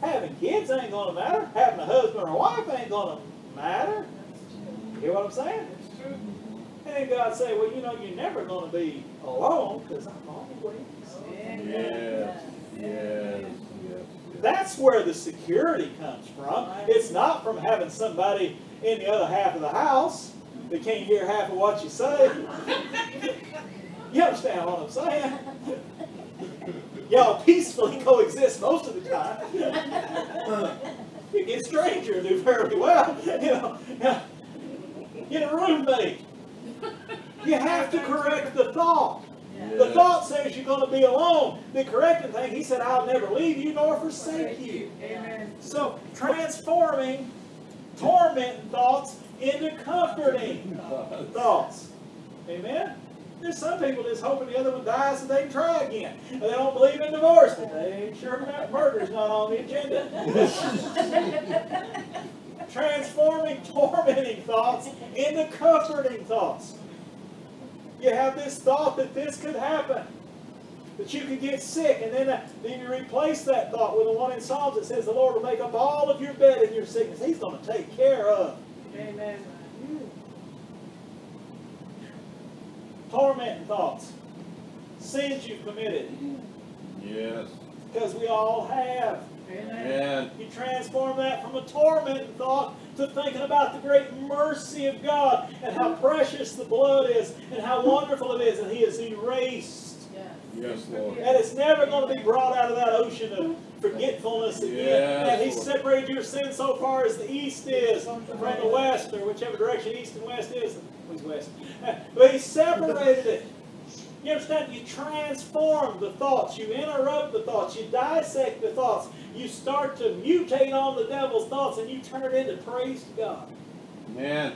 Having kids ain't gonna matter. Having a husband or wife ain't gonna matter. Hear what I'm saying? It's true. And God say, well, you know, you're never going to be alone because I'm always. Amen. Yes, yes, yes. yes. That's where the security comes from. It's not from having somebody in the other half of the house that can't hear half of what you say. You understand what I'm saying? Y'all peacefully coexist most of the time. You get strangers do fairly well. You know, get a roommate. You have to correct the thought. The thought says you're going to be alone. The correcting thing, he said, I'll never leave you nor forsake you. Amen. So transforming tormenting thoughts into comforting thoughts. Amen? There's some people just hoping the other one dies so they can try again. And they don't believe in divorce, they ain't sure that murder's not on the agenda. Transforming tormenting thoughts into comforting thoughts. You have this thought that this could happen. That you could get sick, and then, uh, then you replace that thought with the one in Psalms that says the Lord will make up all of your bed in your sickness. He's going to take care of Amen. Tormenting thoughts. Sins you've committed. Yes, Because we all have. Amen. You transform that from a tormenting thought to thinking about the great mercy of God and how precious the blood is and how wonderful it is and He has erased. yes, Lord. And it's never going to be brought out of that ocean of forgetfulness again. Yes, and He separated your sin so far as the east is from the west, or whichever direction east and west is. Who's west? But He separated it. You understand? You transform the thoughts. You interrupt the thoughts. You dissect the thoughts. You start to mutate on the devil's thoughts and you turn it into praise to God. Amen.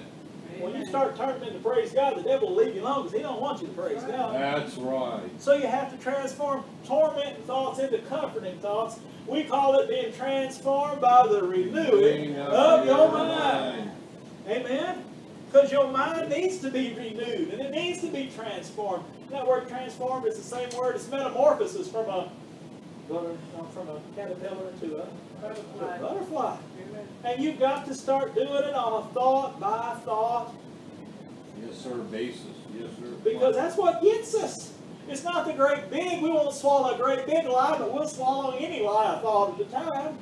When you start turning it into praise God, the devil will leave you alone because he don't want you to praise God. that's right. So you have to transform tormenting thoughts into comforting thoughts. We call it being transformed by the renewing of your mind. Amen? Because your mind needs to be renewed and it needs to be transformed. That word transformed is the same word as metamorphosis from a from a caterpillar to a, to a Butterfly. butterfly. Amen. And you've got to start doing it on a thought by thought Yes, sir, basis, yes, sir. because that's what gets us. It's not the great big. We won't swallow a great big lie, but we'll swallow any lie a thought at a time.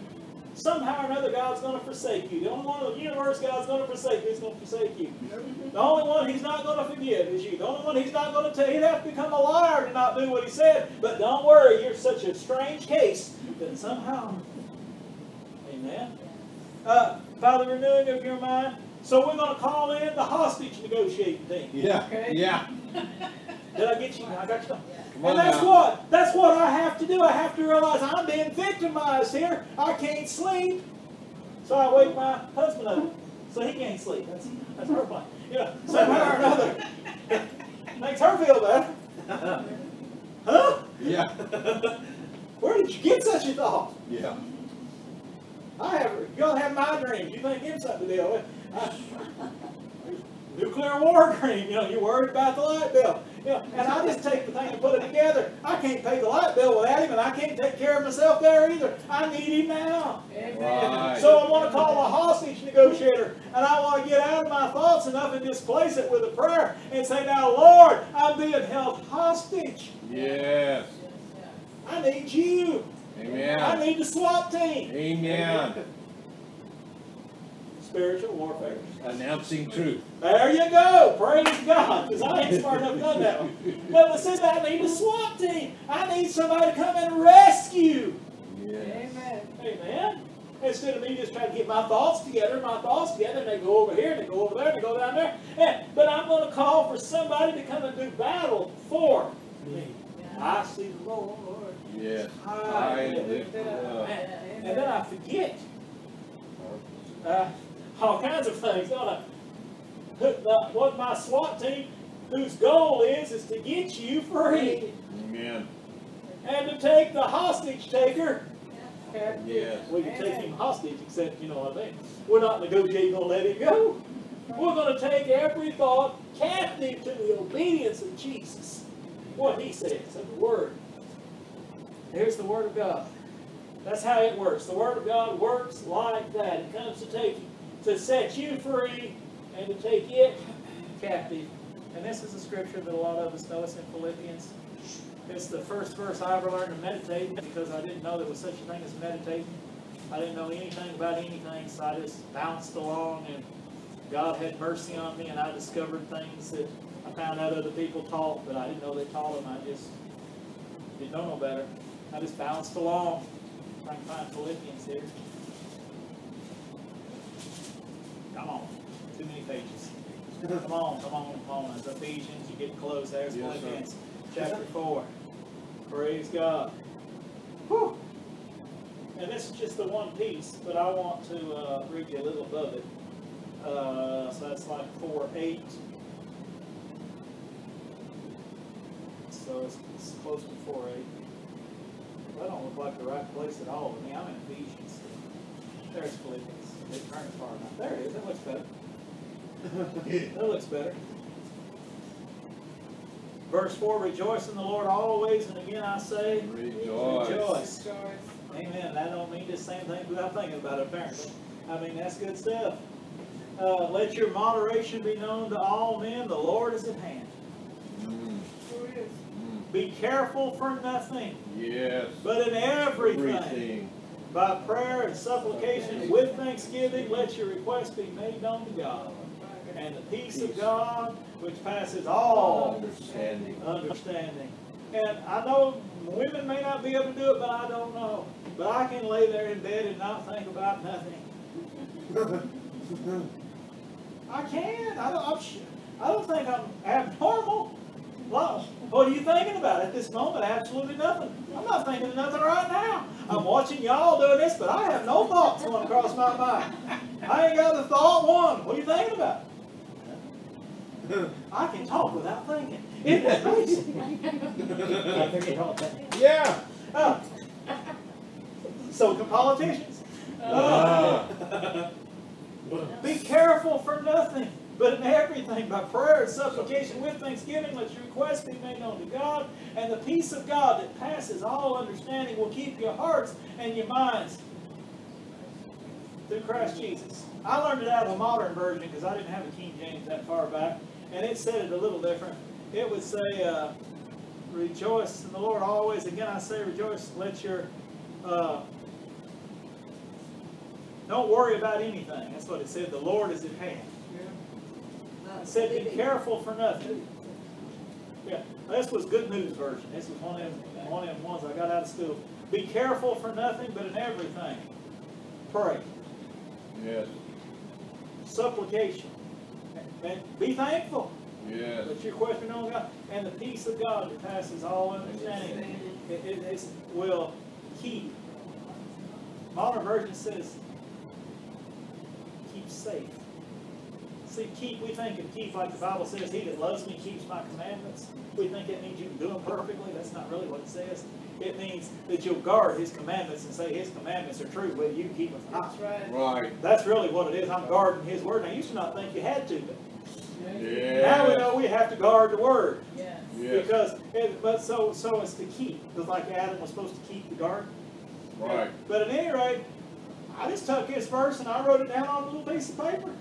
Somehow or another, God's going to forsake you. The only one in the universe God's going to forsake you is going to forsake you. The only one He's not going to forgive is you. The only one He's not going to tell He'd have to become a liar to not do what He said. But don't worry, you're such a strange case that somehow, Amen. Uh, by the renewing of your mind. So we're going to call in the hostage negotiating team. Yeah, Okay. yeah. Did I get you? I got you. And that's now. what that's what I have to do. I have to realize I'm being victimized here. I can't sleep, so I wake my husband up, so he can't sleep. That's that's her plan. Know, somehow or another, makes her feel better. Huh? Yeah, Where did you get such a thought? yeah. I have. Y'all have my dreams. You think him something to deal with? I- nuclear war dream. You know, you're worried about the light bill. You know, and I just take the thing and put it together. I can't pay the light bill without him, and I can't take care of myself there either. I need him now. Amen. Right. So I want to call a hostage negotiator, and I want to get out of my thoughts enough and displace it with a prayer and say, "Now, Lord, I'm being held hostage. Yes, I need you. Amen. I need the SWAT team." amen. Spiritual warfare. Announcing truth. There you go. Praise God. Because I ain't smart enough to done that one. But listen, I need a SWAT team. I need somebody to come and rescue. Yes. Amen. Amen. Instead of me just trying to get my thoughts together, my thoughts together, and they go over here, and they go over there, and they go down there. And, but I'm going to call for somebody to come and do battle for me. I see the Lord. Yes. high I and lift up. up. And, and then I forget uh, all kinds of things, don't I? The- the- What my SWAT team, whose goal is, is to get you free Amen. and to take the hostage taker. Yes. We can take him hostage, except, you know what I mean? We're not negotiating on let him go. We're going to take every thought captive to the obedience of Jesus. What he says in the Word. Here's the Word of God. That's how it works. The Word of God works like that. It comes to take you, to set you free and to take it captive. And this is a scripture that a lot of us know. It's in Philippians. It's the first verse I ever learned to meditate because I didn't know there was such a thing as meditating. I didn't know anything about anything, so I just bounced along and God had mercy on me and I discovered things that I found out other people taught, but I didn't know they taught them. I just didn't know no better. I just bounced along. I can find Philippians here. Come on, too many pages. Come on, come on, come on. It's Ephesians, you get close. There's Yes, sir. Philippians, chapter four. Praise God. Whew. And this is just the one piece, but I want to uh, read you a little above it. Uh, so that's like four eight. So it's, it's close to four eight. That don't look like the right place at all to me. I'm in Ephesians. There's Philippians. It turned far enough. There it is. That looks better. That looks better. Verse four, rejoice in the Lord always, and again I say, Rejoice. Rejoice. Rejoice. Amen. That don't mean the same thing without thinking about it, apparently. I mean, that's good stuff. Uh, let your moderation be known to all men. The Lord is at hand. Mm, Who is? mm. Be careful for nothing, Yes. but in everything, Everything. by prayer and supplication with thanksgiving, let your requests be made known to God. And the peace of God, which passes all Understanding. understanding. And I know women may not be able to do it, but I don't know. But I can lay there in bed and not think about nothing. I can. I don't. I'm, I don't think I'm abnormal. Well, what are you thinking about at this moment? Absolutely nothing. I'm not thinking of nothing right now. I'm watching y'all doing this, but I have no thoughts going across my mind. I ain't got the thought one. What are you thinking about? I can talk without thinking. Isn't that amazing? Yeah. Oh. So can politicians. Ah. Be careful for nothing, but in everything by prayer and supplication with thanksgiving, let your requests be made known to God, and the peace of God that passes all understanding will keep your hearts and your minds through Christ Jesus. I learned it out of a modern version because I didn't have a King James that far back, and it said it a little different. It would say, uh, "Rejoice in the Lord always." Again, I say, "Rejoice." Let your uh, don't worry about anything. That's what it said. The Lord is at hand. It said, "Be careful for nothing." Yeah, this was Good News version. This was one of them, one of them ones I got out of school. Be careful for nothing, but in everything, pray, Yes. supplication, and be thankful. Yes. But your question on God, and the peace of God that passes all understanding, it, it it's, will keep. Modern version says, keep safe. See, keep, we think of keep like the Bible says, he that loves me keeps my commandments. We think it means you can do them perfectly. That's not really what it says. It means that you'll guard his commandments and say his commandments are true, whether you keep them or not. That's right. Right. That's really what it is. I'm guarding his word. And I used to not think you had to, but now we know we have to guard the word. Yes. Yes. Because, it, but so, so it's to keep, just like Adam was supposed to keep the garden. Right. But at any rate, I just took his verse and I wrote it down on a little piece of paper.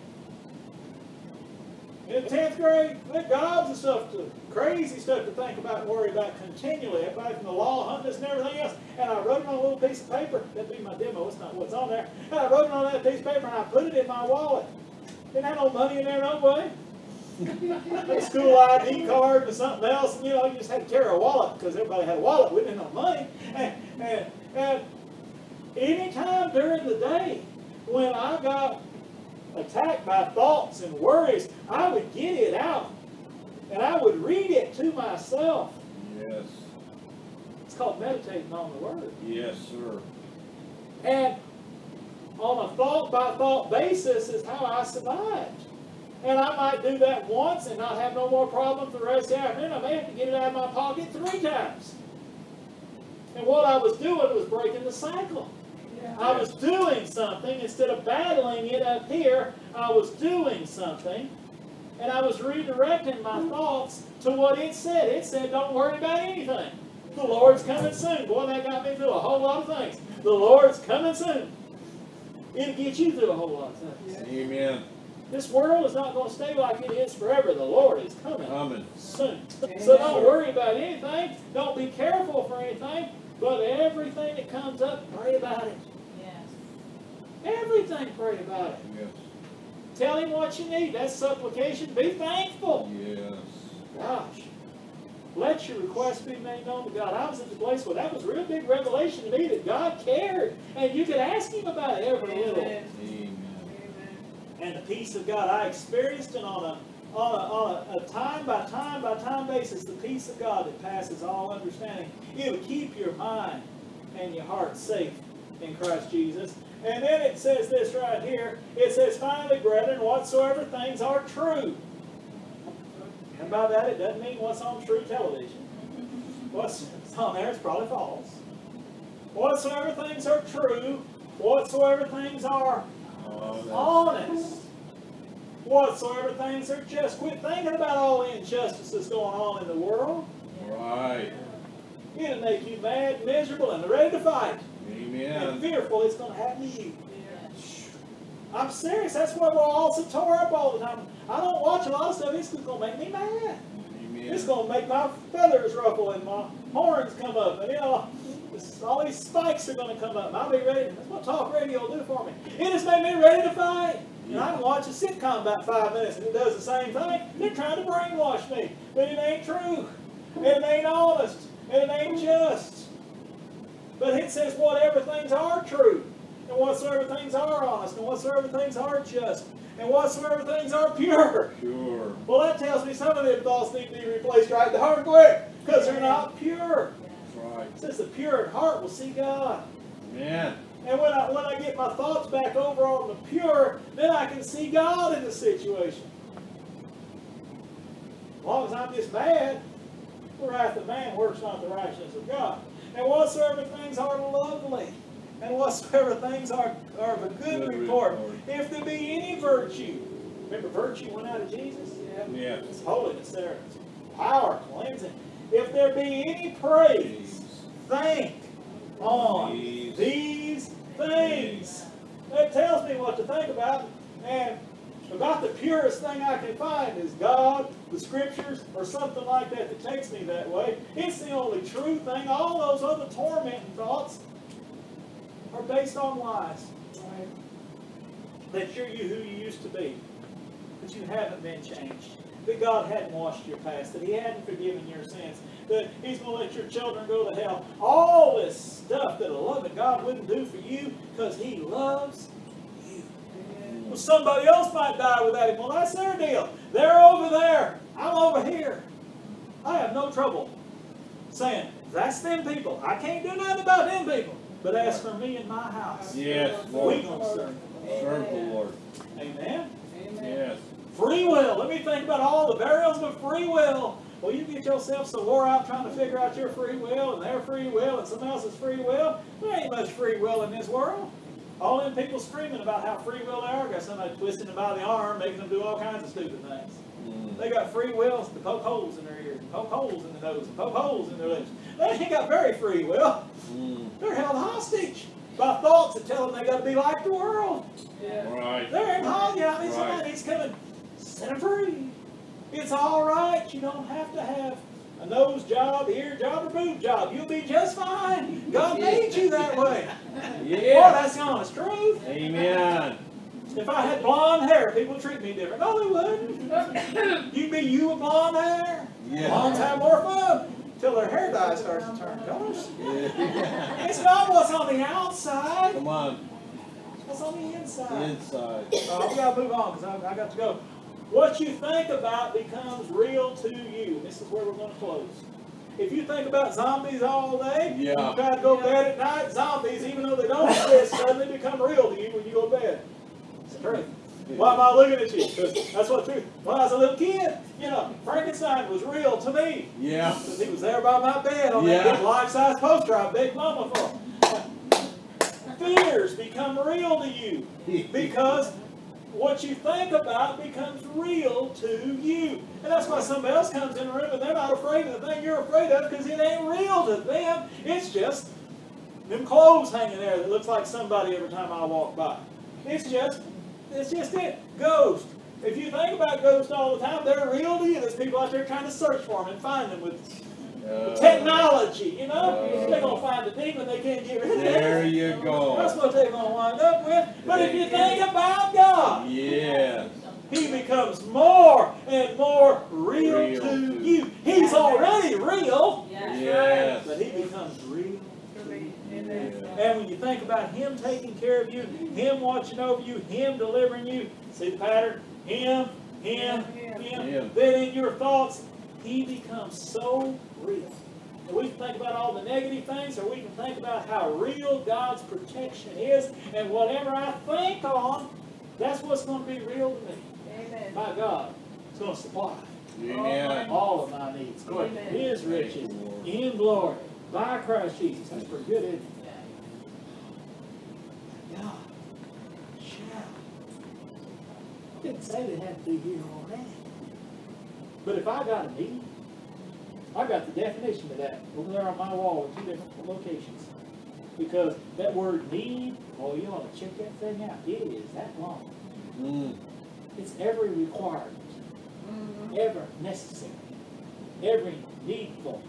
In tenth grade, good gobs of stuff to, crazy stuff to think about and worry about continually, everybody from the law, hunting and everything else. And I wrote it on a little piece of paper, that'd be my demo, it's not what's on there. And I wrote it on that piece of paper and I put it in my wallet. Didn't have no money in there, no way. A school ID card or something else, you know, you just had to carry a wallet because everybody had a wallet, we didn't have no money. And, and, and anytime during the day when I got attacked by thoughts and worries, I would get it out and I would read it to myself. Yes. It's called meditating on the Word. Yes, sir. And on a thought by thought basis is how I survived. And I might do that once and not have no more problems the rest of the afternoon. I may have to get it out of my pocket three times. And what I was doing was breaking the cycle. I was doing something instead of battling it up here. I was doing something, and I was redirecting my thoughts to what it said. It said, "Don't worry about anything. The Lord's coming soon." Boy, that got me through a whole lot of things. The Lord's coming soon. It'll get you through a whole lot of things. Amen. This world is not going to stay like it is forever. The Lord is coming Coming. soon. So don't worry about anything. Don't be careful for anything. But everything that comes up, pray about it. Yes. Everything, pray about it. Yes. Tell Him what you need. That's supplication. Be thankful. Yes. Gosh. Let your request be made known to God. I was at the place where that was a real big revelation to me that God cared. And you could ask Him about it every little. Amen. Amen. And the peace of God, I experienced it on a on a, on a, a time by time by time basis, the peace of God that passes all understanding. It will keep your mind and your heart safe in Christ Jesus. And then it says this right here. It says, finally, brethren, whatsoever things are true. And by that, it doesn't mean what's on true television. What's on there is probably false. Whatsoever things are true, whatsoever things are honest. Whatsoever things are just. Quit thinking about all the injustices going on in the world. Right. It'll make you mad, miserable, and ready to fight. And Amen. fearful it's going to happen to you. Yes. I'm serious. That's why we're all so tore up all the time. I don't watch a lot of stuff. It's going to make me mad. It's going to make my feathers ruffle and my horns come up. And, you know, all these spikes are going to come up. I'll be ready. That's what talk radio will do for me. It has made me ready to fight. And I can watch a sitcom about five minutes and it does the same thing. They're trying to brainwash me. But it ain't true. And it ain't honest. And it ain't just. But it says whatever things are true. And whatsoever things are honest. And whatsoever things are just. And whatsoever things are pure. Sure. Well, that tells me some of them thoughts need to be replaced right the hard quick because they're not pure. That's right. It says the pure in heart will see God. Amen. And when I when I get my thoughts back over on the pure, then I can see God in the situation. As long as I'm just mad, the wrath of man works not the righteousness of God. And whatsoever things are lovely, and whatsoever things are, are of a good, Good report, report. if there be any virtue, remember virtue went out of Jesus? Yeah, It's holiness there. It's power, cleansing. If there be any praise, think on These these things. That tells me what to think about. And about the purest thing I can find is God, the scriptures, or something like that that takes me that way. It's the only true thing. All those other tormenting thoughts are based on lies. That you're you who you used to be. That you haven't been changed. That God hadn't washed your past. That He hadn't forgiven your sins. That He's going to let your children go to hell. All this stuff that a loving God wouldn't do for you because He loves you. Amen. Well, somebody else might die without Him. Well, that's their deal. They're over there. I'm over here. I have no trouble saying, that's them people. I can't do nothing about them people. But as for me and my house, Yes, we Lord. gonna serve. Serve the Lord. Amen. Amen. Yes. Free will. Let me think about all the burials of free will. Well, you get yourself so wore out trying to figure out your free will and their free will and someone else's free will. There ain't much free will in this world. All them people screaming about how free will they are, got somebody twisting them by the arm, making them do all kinds of stupid things. Mm. They got free wills to poke holes in their ears, poke holes in their nose, and poke holes in their lips. They ain't got very free will. Mm. They're held hostage by thoughts that tell them they got to be like the world. Yeah. Right. They're in hell. Yeah, I mean, Right. somebody needs to come and set them free. It's all right. You don't have to have a nose job, ear job, or boob job. You'll be just fine. God made you that way. Boy, Yeah. that's the honest truth. Amen. If I had blonde hair, people would treat me different. No, they wouldn't. You'd be you with blonde hair. Yeah. have more fun till their hair dye starts to turn colors. Yeah. It's not what's on the outside. Come on. It's what's on the inside. Inside. Uh, we gotta move on because I, I got to go. What you think about becomes real to you. This is where we're going to close. If you think about zombies all day, Yeah. you try to go to bed at night, zombies, even though they don't exist, suddenly become real to you when you go to bed. It's the truth. Why am I looking at you? 'Cause that's what truth. When I was a little kid, you know, Frankenstein was real to me. Yeah. Because he was there by my bed on Yeah. that big life-size poster I begged Mama for. Fears become real to you because what you think about becomes real to you. And that's why somebody else comes in the room and they're not afraid of the thing you're afraid of because it ain't real to them. It's just them clothes hanging there that looks like somebody every time I walk by. It's just, it's just it. Ghost, If you think about ghosts all the time, they're real to you. There's people out there trying to search for them and find them with Uh, technology, you know? Uh, they're going to find a demon they can't get rid of. There you That's go. That's what they're going to wind up with. But if you think about God, Yes. He becomes more and more real, Real to to- you. He's already real, Yes. Yes. but He becomes real. For me. Amen. And when you think about Him taking care of you, Him watching over you, Him delivering you, see the pattern? Him, Him, Him. Him. Him. Then in your thoughts, He becomes so real. And we can think about all the negative things, or we can think about how real God's protection is, and whatever I think on, that's what's going to be real to me. Amen. My God it's going to supply Amen. all of my needs. according to Amen. His riches in glory by Christ Jesus. That's pretty good, isn't it? God shall. Didn't say they had to be here already. But if I got a need, I got the definition of that over there on my wall in two different locations. Because that word need, oh, you ought to check that thing out. It is that long. Mm. It's every requirement, Mhm. ever necessary, every needful,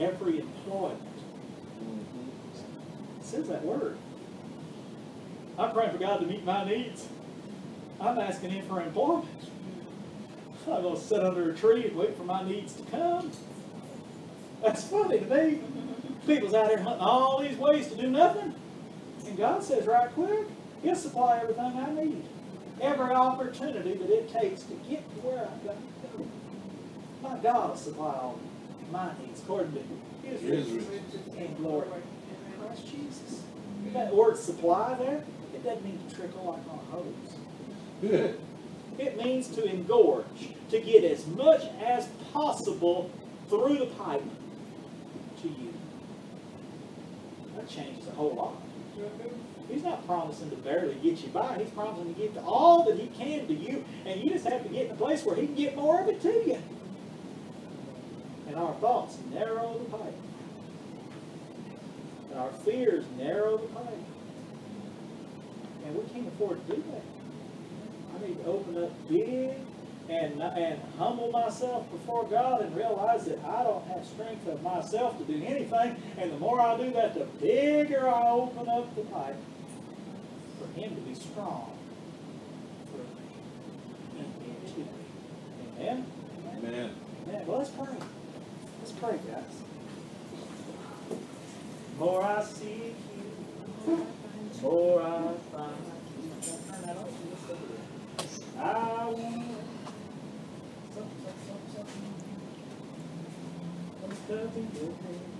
every employment. Mhm. It says that word. I'm praying for God to meet my needs. I'm asking Him for employment. I'm going to sit under a tree and wait for my needs to come. That's funny to me. People's out here hunting all these ways to do nothing. And God says right quick, He'll supply everything I need. Every opportunity that it takes to get to where I've got to go. My God will supply all my needs according to His riches and glory. Amen. Christ Jesus. That word supply there, it doesn't mean to trickle like on a hose. Good. It means to engorge, to get as much as possible through the pipe to you. That changes a whole lot. He's not promising to barely get you by. He's promising to get to all that he can to you, and you just have to get in a place where he can get more of it to you. And our thoughts narrow the pipe. And our fears narrow the pipe. And we can't afford to do that. I need to open up big and, and humble myself before God and realize that I don't have strength of myself to do anything. And the more I do that, the bigger I open up the pipe for Him to be strong for me and me to. Amen? Amen. Amen. Well, let's pray. Let's guys. More I seek you, more I find you. I want something, something, something,